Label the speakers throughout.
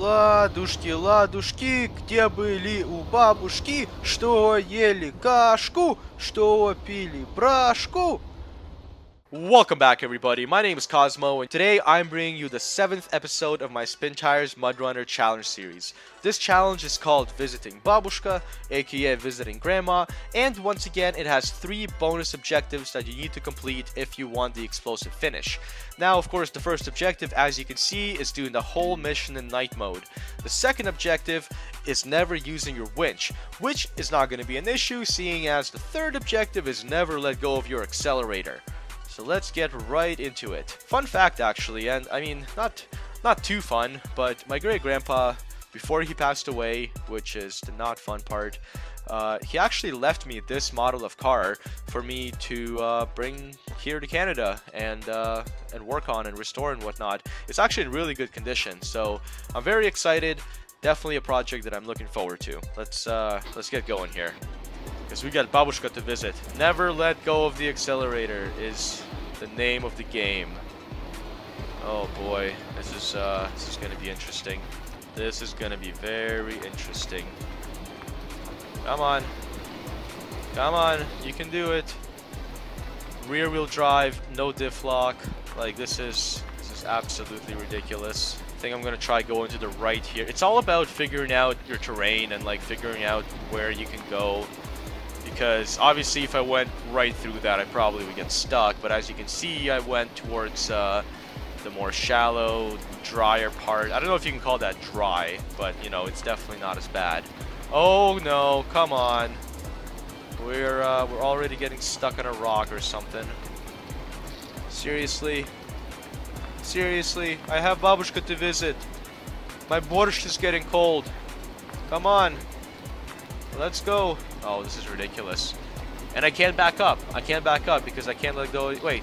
Speaker 1: Ладушки, ладушки, где были у бабушки, что ели кашку, что пили брашку? Welcome back everybody, my name is Kosmo and today I'm bringing you the 7th episode of my Spintires Mudrunner Challenge series. This challenge is called Visiting Babushka, aka Visiting Grandma, and once again it has 3 bonus objectives that you need to complete if you want the explosive finish. Now of course the first objective as you can see is doing the whole mission in night mode. The second objective is never using your winch, which is not going to be an issue seeing as the third objective is never let go of your accelerator. So let's get right into it. Fun fact actually, and I mean not not too fun, but my great grandpa before he passed away, which is the not fun part, uh, he actually left me this model of car for me to uh, bring here to Canada and uh, and work on and restore and whatnot. It's actually in really good condition, so I'm very excited. Definitely a project that I'm looking forward to. Let's uh, let's get going here. Because we got Babushka to visit. Never let go of the accelerator is the name of the game. Oh boy, this is uh, this is to be interesting. This is to be very interesting. Come on. Come on, you can do it. Rear wheel drive, no diff lock. Like this is this is absolutely ridiculous. I think I'm gonna try going to the right here. It's all about figuring out your terrain and like figuring out where you can go because obviously if I went right through that I probably would get stuck. But as you can see I went towards uh, the more shallow drier part. I don't know if you can call that dry but you know it's definitely not as bad. Oh no. Come on. We're uh, we're already getting stuck on a rock or something. Seriously. Seriously. I have babushka to visit. My borscht is getting cold. Come on let's go Oh, this is ridiculous. And I can't back up. I can't back up because I can't let go. Wait.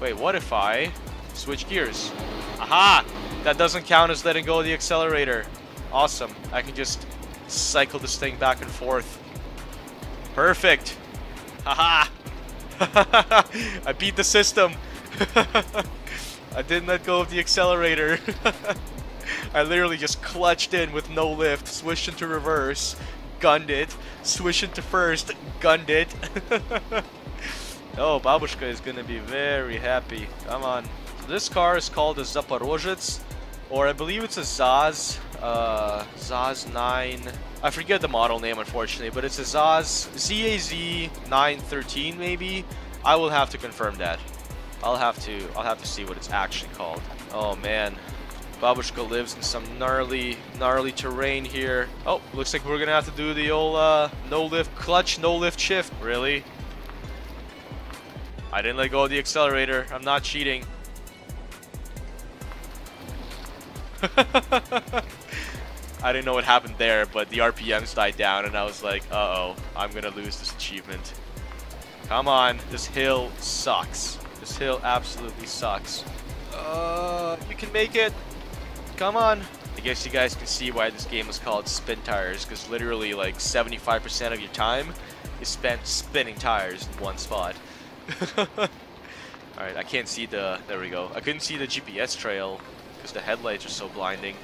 Speaker 1: Wait, what if I switch gears? Aha! That doesn't count as letting go of the accelerator. Awesome. I can just cycle this thing back and forth. Perfect. Haha! I beat the system. I didn't let go of the accelerator. I literally just clutched in with no lift, switched into reverse, gunned it, swish into first, gunned it. oh, Babushka is gonna be very happy. Come on. This car is called a Zaporozhets, or I believe it's a Zaz, uh, Zaz 9. I forget the model name unfortunately, but it's a Zaz ZAZ 913 maybe. I will have to confirm that. I'll have to I'll have to see what it's actually called. Oh man, Babushka lives in some gnarly, gnarly terrain here. Oh, looks like we're gonna have to do the old uh, no lift clutch, no lift shift. Really? I didn't let go of the accelerator. I'm not cheating. I didn't know what happened there, but the RPMs died down, and I was like, uh-oh, I'm gonna lose this achievement. Come on, this hill sucks. This hill absolutely sucks. Uh, you can make it. Come on. I guess you guys can see why this game is called Spintires, because literally like 75% of your time is spent spinning tires in one spot. Alright, I can't see the... There we go. I couldn't see the GPS trail, because the headlights are so blinding.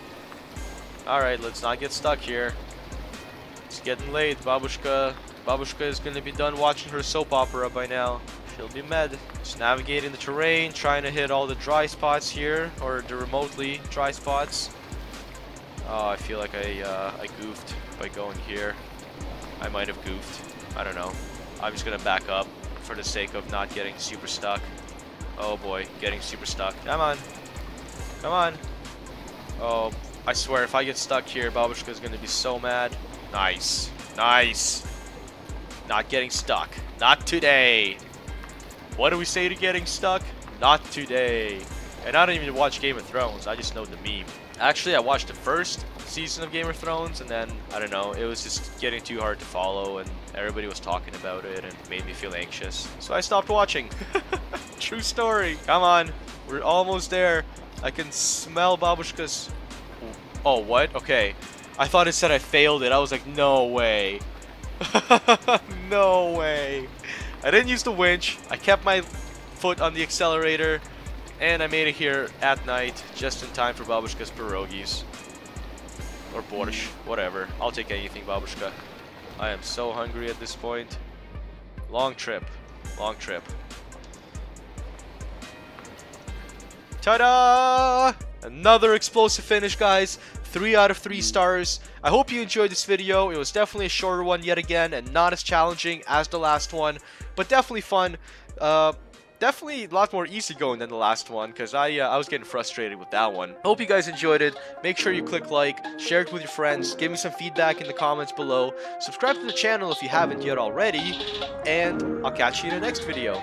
Speaker 1: Alright, let's not get stuck here. It's getting late. Babushka, Babushka is going to be done watching her soap opera by now. She'll be med. Just navigating the terrain, trying to hit all the dry spots here, or the remotely dry spots. Oh, I feel like I, uh, I goofed by going here. I might have goofed. I don't know. I'm just gonna back up for the sake of not getting super stuck. Oh boy, getting super stuck. Come on. Come on. Oh, I swear, if I get stuck here, Babushka is gonna be so mad. Nice. Nice. Not getting stuck. Not today. What do we say to getting stuck? Not today. And I don't even watch Game of Thrones, I just know the meme. Actually, I watched the first season of Game of Thrones, and then, I don't know, it was just getting too hard to follow, and everybody was talking about it, and it made me feel anxious. So I stopped watching. True story. Come on, we're almost there. I can smell Babushka's... Oh, what? Okay. I thought it said I failed it. I was like, no way. no way. I didn't use the winch. I kept my foot on the accelerator. And I made it here at night, just in time for Babushka's pierogies. Or borscht, whatever. I'll take anything, babushka. I am so hungry at this point. Long trip. Long trip. Ta-da! Another explosive finish, guys. 3 out of 3 stars. I hope you enjoyed this video. It was definitely a shorter one yet again and not as challenging as the last one, but definitely fun. Uh, definitely a lot more easygoing than the last one because I uh, I was getting frustrated with that one. Hope you guys enjoyed it. Make sure you click like, share it with your friends, give me some feedback in the comments below, subscribe to the channel if you haven't yet already, and I'll catch you in the next video.